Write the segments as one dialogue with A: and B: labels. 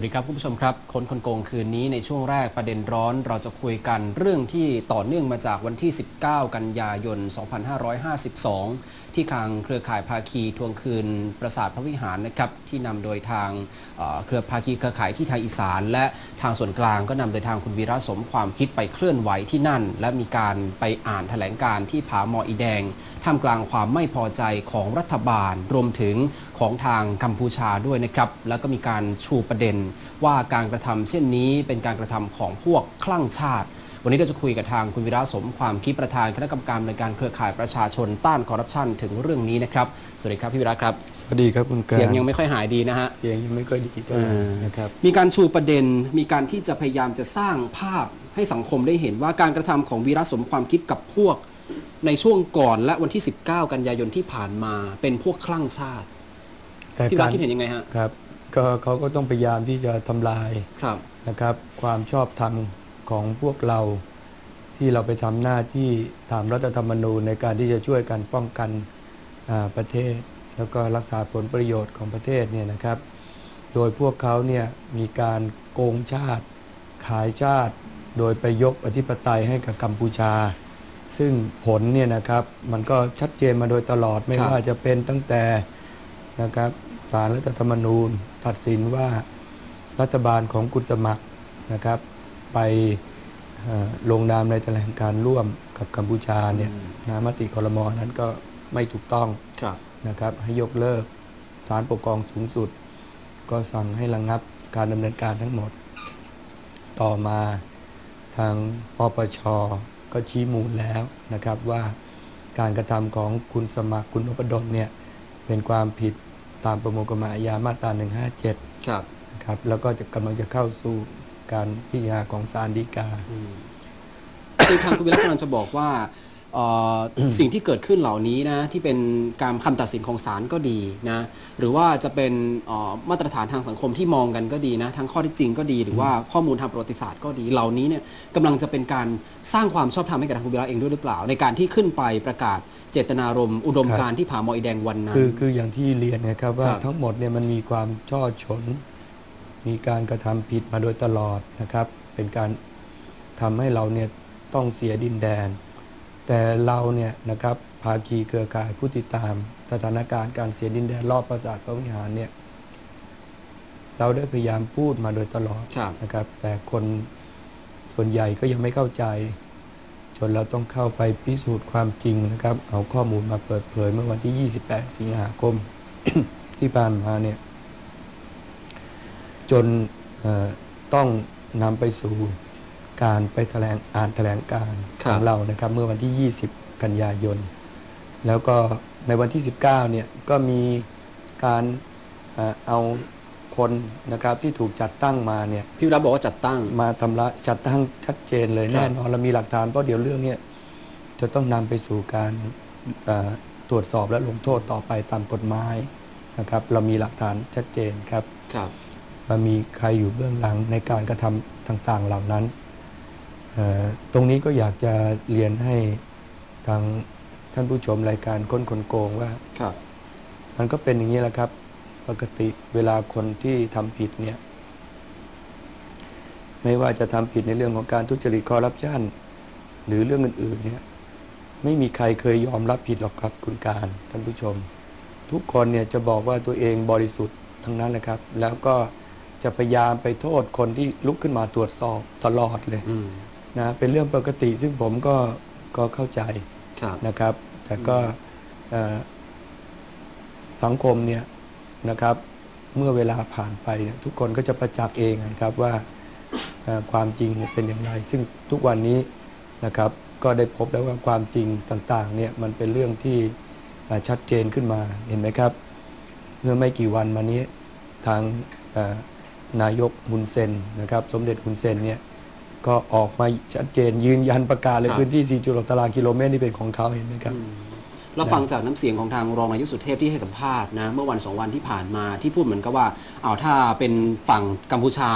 A: วัสดีครับคุณผู้ชมครับ คนคนโกงคืนนี้ในช่วงแรกประเด็นร้อนเราจะคุยกันเรื่องที่ต่อเนื่องมาจากวันที่ 19 กันยายน 2552 ที่ทางเครือข่ายภาคีทวงคืนปราสาทพระวิหารนะครับที่นำโดยทางเอ่อเครือภาคีเครือข่ายที่ไทยอีสาน และทางส่วนกลางก็นำโดยทางคุณวีระสมความคิดไปเคลื่อนไหวที่นั่น และมีการไปอ่านแถลงการที่ผาหมออีแดงท่ามกลางความไม่พอใจของรัฐบาลรวมถึงของทางกัมพูชาด้วยนะครับแล้วก็มีการชูประเด็นว่าการกระทำเช่นนี้เป็นการกระทำของพวกคลั่งชาติ วันนี้เราจะคุยกับทางคุณวีระสมความคิดประธานคณะกรรมการในการเครือข่ายประชาชนต้านคอร์รัปชันถึงเรื่องนี้นะครับ สวัสดีครับพี่วีระครับ
B: สวัสดีครับคุณการ
A: เสียงยังไม่ค่อยหายดีนะฮะ
B: เสียงยังไม่ค่อยดีเท่าไหร่นะครับ
A: มีการชูประเด็น มีการที่จะพยายามจะสร้างภาพให้สังคมได้เห็นว่าการกระทำของวีระสมความคิดกับพวก ในช่วงก่อนและวันที่ 19 กันยายนที่ผ่านมาเป็นพวกคลั่งชาติ
B: แต่
A: พี่วี
B: กา
A: ระ
B: ร
A: คิดเห็นยังไงฮะ
B: ครับ ก็เขาก็ต้องพยายามที่จะทำลาย
A: ครับ
B: นะครับ ความชอบธรรมของพวกเรา ที่เราไปทำหน้าที่ตามรัฐธรรมนูญในการที่จะช่วยกันป้องกันอ่าประเทศ แล้วก็รักษาผลประโยชน์ของประเทศเนี่ยนะครับ โดยพวกเขาเนี่ยมีการโกงชาติ ขายชาติ โดยไปยกอธิปไตยให้กับกัมพูชา ซึ่งผลเนี่ยนะครับ มันก็ชัดเจนมาโดยตลอดไม่
A: ครับ
B: ว่าจะเป็นตั้งแต่ นะครับสารรัฐธรรมนูญตัดสินว่ารัฐบาลของกุณสมัครนะครับ ไปเอ่อลงนามในแถลงการร่วมกับกัมพูชาเนี่ย
A: อืม
B: นะมติคอรมอนั้นก็ไม่ถูกต้อง
A: ครับ
B: นะครับ ให้ยกเลิกศาลปกครองสูงสุด ก็สั่งให้ระงงับการดำเนินการทั้งหมด ต่อมาทางปปชก็ชี้มูลแล้วนะครับว่าการกระทำของคุณสมัครคุณนพดลเนี่ยเป็นความผิด ตามประมวลกฎหมายอาญามาตรา157
A: ครับ
B: นะครับ แล้วก็จะกำลังจะเข้าสู่การพิจารณาของศาลฎีกา
A: อืมคือทางคุณวีระกำลังจะบอกว่าเอ่ออ
B: ม
A: สิ่งที่เกิดขึ้นเหล่านี้นะที่เป็นการคำตัดสินของศาลก็ดีนะหรือว่าจะเป็นเอ่อมาตรฐานทางสังคมที่มองกันก็ดีนะทั้งข้อเที่จริงก็ดี หรือว่าข้อมูลทางประวัติศาสตร์ก็ดีเหล่านี้เนี่ยกำลังจะเป็นการสร้างความชอบธรรมให้กับทางคุณวีระเองด้วยหรือเปล่า ในการที่ขึ้นไปประกาศเจตนารมณ์อุดมการณ์ที่ผาหมออีแดงวันนั้น
B: คือคืออย่างที่เรียนนะครับว่า
A: ครับ
B: ทั้งหมดเนี่ยมันมีความช่อฉน มีการกระทำผิดมาโดยตลอดนะครับ เป็นการทำให้เราเนี่ยต้องเสียดินแดน แต่เราเนี่ยนะครับภาคีเครือข่ายผู้ติดตามสถานการณ์การเสียดินแดนรอบปราสาทพระวิหารเนี่ย เราได้พยายามพูดมาโดยตลอด
A: ครับ
B: นะครับ แต่คนส่วนใหญ่ก็ยังไม่เข้าใจ จนเราต้องเข้าไปพิสูจน์ความจริงนะครับ เอาข้อมูลมาเปิดเผยเมื่อวันที่ 28 สิงหาคมที่ผ่านมาเนี่ย จนเอ่อต้องนำไปสู่ การไปแถลงอ่านแถลงการณ์
A: ครั
B: ข
A: บ
B: องเรานะครับ เมื่อวันที่ 20 กันยายน แล้วก็ในวันที่ 19 เนี่ยก็มีการเอ่อเอาคนนะครับที่ถูกจัดตั้งมาเนี่ย
A: พี่วีระบอกว่าจัดตั้ง
B: มาทำละายจัดตั้งชัดเจนเลย
A: ครับ
B: แน่นอนเรามีหลักฐานเพราะเดี๋ยวเรื่องเนี้ยจะต้องนำไปสู่การเอ่อตรวจสอบและลงโทษต่อไปตามกฎหมายนะครับ เรามีหลักฐานชัดเจนครับ
A: ครับ
B: ว่ามีใครอยู่เบื้องหลังในการกระทำต่างๆเหล่านั้นเอ่อ ตรงนี้ก็อยากจะเรียนให้ทางท่านผู้ชมรายการค้นคนโกงว่า
A: ครับ
B: มันก็เป็นอย่างนี้แหละครับ ปกติเวลาคนที่ทำผิดเนี่ย ไม่ว่าจะทำผิดในเรื่องของการทุจริตคอร์รัปชันหรือเรื่องอื่นๆ เนี่ย ไม่มีใครเคยยอมรับผิดหรอกครับ คุณการท่านผู้ชม ทุกคนเนี่ยจะบอกว่าตัวเองบริสุทธิ์ทั้งนั้นนะครับ แล้วก็จะพยายามไปโทษคนที่ลุกขึ้นมาตรวจสอบตลอดเลย
A: อืม
B: นะเป็นเรื่องปกติซึ่งผมก็ก็เข้าใจ
A: ครับ
B: นะครับ แต่ก็เอ่อสังคมเนี่ยนะครับ เมื่อเวลาผ่านไปเนี่ยทุกคนก็จะประจักษ์เองนะครับว่าเอ่อความจริงเนี่ยเป็นอย่างไร ซึ่งทุกวันนี้นะครับ ก็ได้พบแล้วว่าความจริงต่าง ๆ เนี่ยมันเป็นเรื่องที่เอ่อชัดเจนขึ้นมาเห็นไหมครับ เมื่อไม่กี่วันมานี้ทางเอ่อนายกฮุนเซนนะครับ สมเด็จฮุนเซนเนี่ย ก็ออกมาชัดเจนยืนยันประกาศเลย
A: ครับ
B: พื้นที่4.6ตารางกิโลเมตรนี่เป็นของเขาเห็นไหมครับ
A: อืมเราฟังจากน้ำเสียงของทางรองนายกสุเทพที่ให้สัมภาษณ์นะเมื่อวันสองวันที่ผ่านมาที่พูดเหมือนกับว่าเอาวถ้าเป็นฝั่งกัมพูชา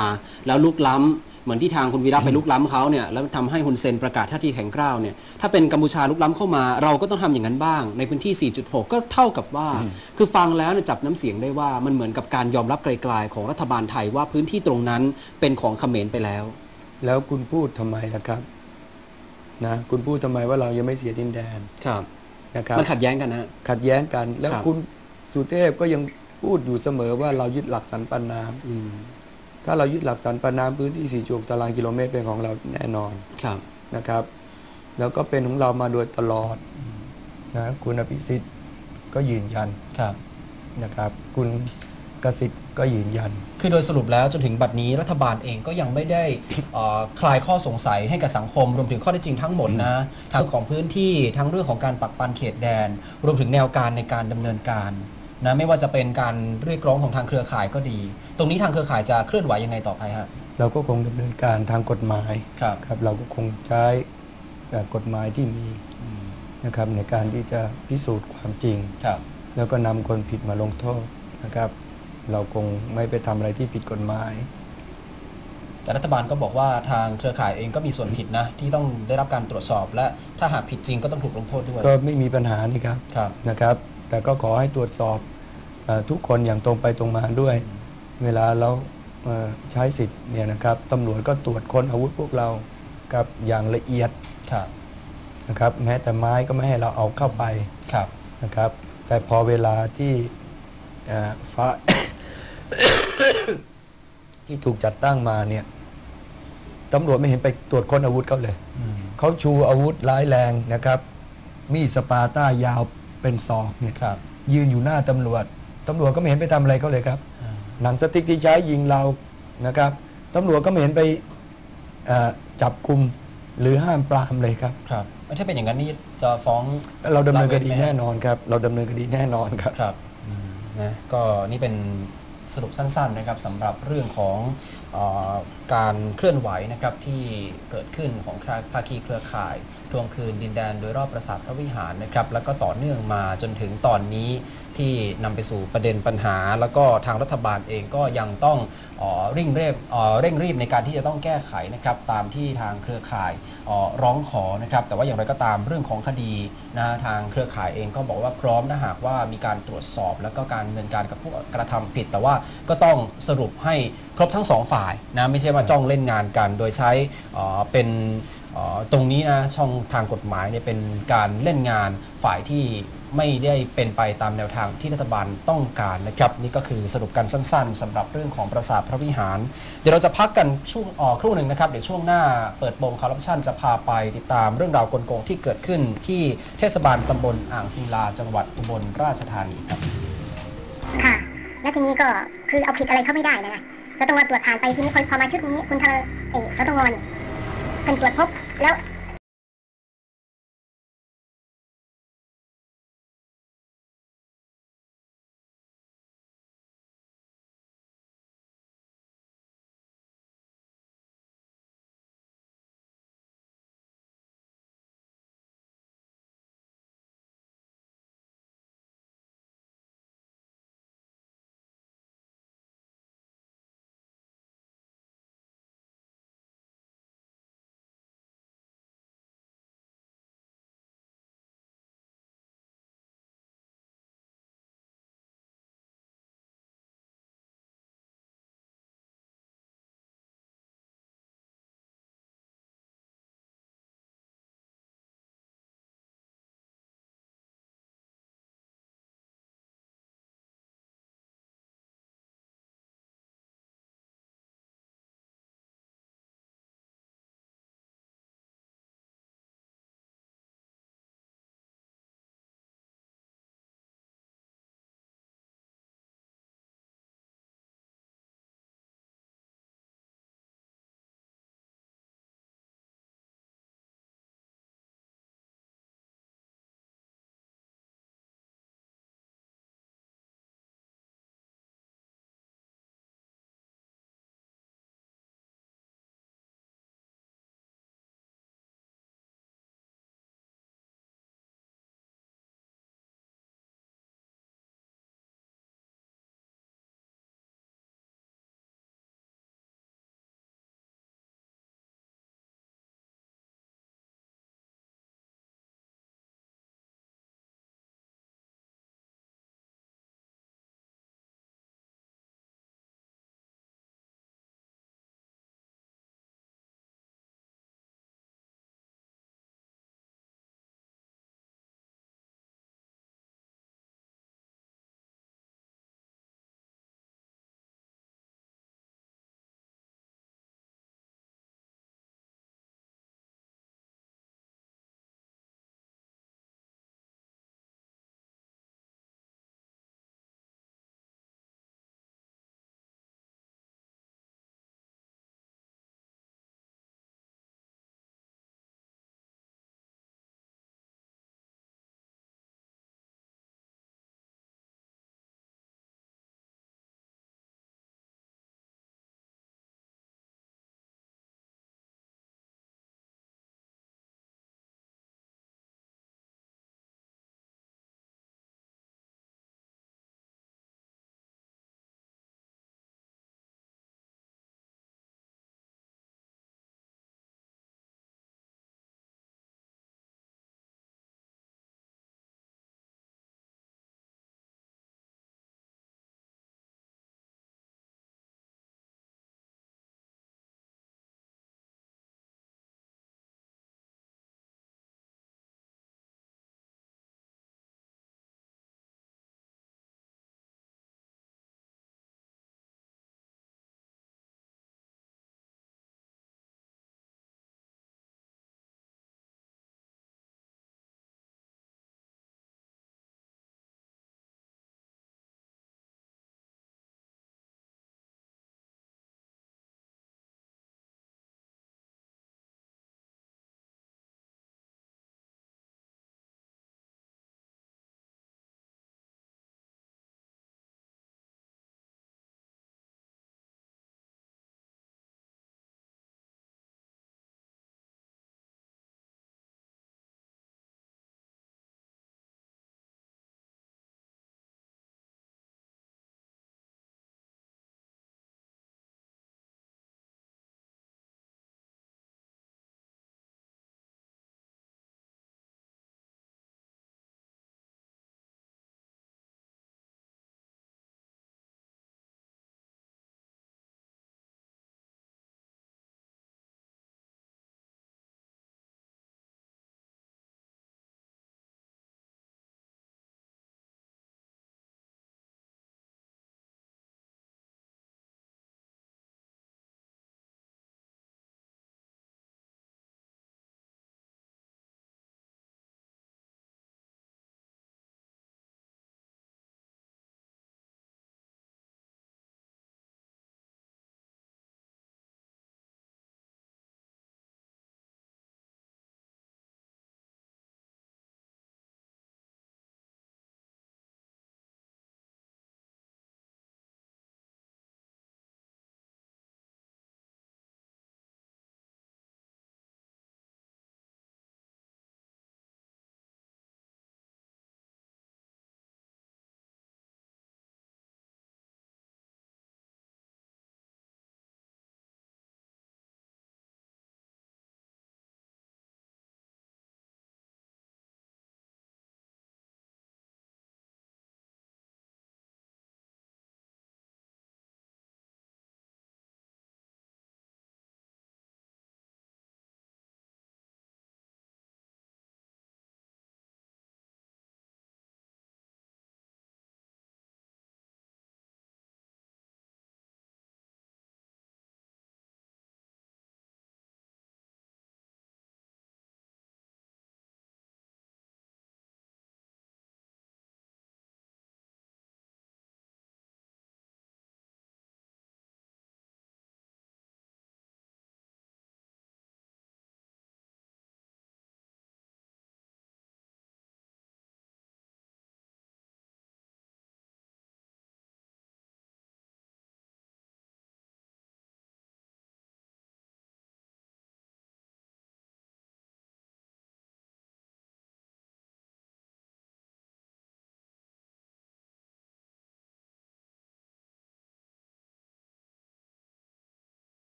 A: แล้วลุกล้ำเหมือนที่ทางคุณวีระไปลุกล้ำเขาเนี่ยแล้วทำให้ฮุนเซนประกาศท่าทีแข็งกร้าวเนี่ยถ้าเป็นกัมพูชาลุกล้ำเข้ามา เราก็ต้องทำอย่างนั้นบ้าง ในพื้นที่ 4.6 ก็เท่ากับว่า
B: อืม
A: คือฟังแล้วเนี่ยจับน้ำเสียงได้ว่ามันเหมือนกับการยอมรับไกลๆของรัฐบาลไทยว่าพื้นที่ตรงนั้นเป็นของเขมรไปแล้ว
B: แล้วคุณพูดทำไมล่ะครับ นะคุณพูดทำไมว่าเรายังไม่เสียดินแดน
A: ครับ
B: นะครับ
A: มันขัดแย้งกันนะ
B: ขัดแย้งกัน แล้ว
A: ครับ
B: คุณสุเทพก็ยังพูดอยู่เสมอว่าเรายึดหลักสันปันน้ำ
A: อืม
B: ถ้าเรายึดหลักสันปันน้ำพื้นที่สี่จุกตารางกิโลเมตรเป็นของเราแน่นอน
A: ครับ
B: นะครับ แล้วก็เป็นของเรามาโดยตลอดนะคุณอภิสิทธิ์ก็ยืนยัน
A: ครับ
B: นะครับ คุณ กสิทธิ์ก็ยืนยัน
A: คือโดยสรุปแล้วจนถึงบัดนี้รัฐบาลเองก็ยังไม่ได้เอ่อคลายข้อสงสัยให้กับสังคม รวมถึงข้อเท็จจริงทั้งหมดนะทั้งของพื้นที่ทั้งเรื่องของการปักปันเขตแดน รวมถึงแนวการในการดำเนินการนะไม่ว่าจะเป็นการเรียกร้องของทางเครือข่ายก็ดี ตรงนี้ทางเครือข่ายจะเคลื่อนไหวยังไงต่อไปฮะ
B: เราก็คงดำเนินการทางกฎหมาย
A: ครับ
B: ครับ เราก็คงใช้เอ่อกฎหมายที่มีนะครับในการที่จะพิสูจน์ความจริง
A: ครับ
B: แล้วก็นำคนผิดมาลงโทษนะครับ เราคงไม่ไปทำอะไรที่ผิดกฎหมาย
A: แต่รัฐบาลก็บอกว่าทางเครือข่ายเองก็มีส่วนผิดนะ ที่ต้องได้รับการตรวจสอบ และถ้าหากผิดจริงก็ต้องถูกลงโทษด้วย
B: ก็ไม่มีปัญหานี่ครับ
A: ครับ
B: นะครับ แต่ก็ขอให้ตรวจสอบเออทุกคนอย่างตรงไปตรงมาด้วย เวลาเราเอ่อใช้สิทธิ์เนี่ยนะครับตำรวจก็ตรวจค้นอาวุธพวกเราครับอย่างละเอียด
A: ครับ
B: นะครับ แม้แต่ไม้ก็ไม่ให้เราเอาเข้าไป
A: ครับ
B: นะครับ แต่พอเวลาที่เอ่อฟ้า ที่ถูกจัดตั้งมาเนี่ยตำรวจไม่เห็นไปตรวจค้นอาวุธเขาเลย
A: อืม
B: เขาชูอาวุธร้ายแรงนะครับ มีดสปาร์ต้ายาวเป็นศอกเนี่ย
A: ครับ
B: ยืนอยู่หน้าตำรวจ ตำรวจก็ไม่เห็นไปทำอะไรเขาเลยครับ
A: อ่า
B: หนังสติ๊กที่ใช้ยิงเรานะครับ ตำรวจก็ไม่เห็นไปเอ่อจับกลุ่มหรือห้ามปรามเลยครับ
A: ครับถ้าเป็นอย่างนั้นนี่จะฟ้อง
B: เราดำเนินคดี
A: ละว้ไหม
B: แน่นอนครับ เราดำเนินคดีแน่นอนครับ
A: ครับอืมนะ ก็นี่เป็น สรุปสั้นๆนะครับสำหรับเรื่องของอการเคลื่อนไหวนะครับที่เกิดขึ้นของภาคีเครือข่ายทวงคืนดินแดนโดยรอบปราสาทพระวิหารนะครับแล้วก็ต่อเนื่องมาจนถึงตอนนี้ที่นำไปสู่ประเด็นปัญหา แล้วก็ทางรัฐบาลเองก็ยังต้องเร่งเร่เร่งรีบในการที่จะต้องแก้ไขนะครับตามที่ทางเครือข่ายร้องขอนะครับแต่ว่าอย่างไรก็ตามเรื่องของคดีนะทางเครือข่ายเองก็บอกว่าพร้อมถ้าหากว่ามีการตรวจสอบ แล้วก็การดำเนินการกับผู้กระทำผิดแต่ว่าก็ต้องสรุปให้ครบทั้งสองฝ่ายนะไม่ใช่ว่าจ้องเล่นงานกัน โดยใช้เอ่อเป็นเอ่อตรงนี้นะช่องทางกฎหมายเนี่ยเป็นการเล่นงานฝ่ายที่ไม่ได้เป็นไปตามแนวทางที่รัฐบาลต้องการนะครับ นี่ก็คือสรุปกันสั้น ๆสำหรับเรื่องของปราสาทพระวิหาร เดี๋ยวเราจะพักกันช่วงออครู่หนึ่งนะครับ เดี๋ยวช่วงหน้าเปิดโปงคอร์รัปชันจะพาไปติดตามเรื่องราวกลโกงที่เกิดขึ้นที่เทศบาลตำบลอ่างศิลาจังหวัดอุบลราชธานีครับ
C: ค่ะ แล้วทีนี้ก็คือเอาผิดอะไรเขาไม่ได้นะแล้วตงตรวจผ่านไปทีนี้คนพอมาชุดนี้คุณทางเออสตงเนี่ยเป็นตรวจพบแล้ว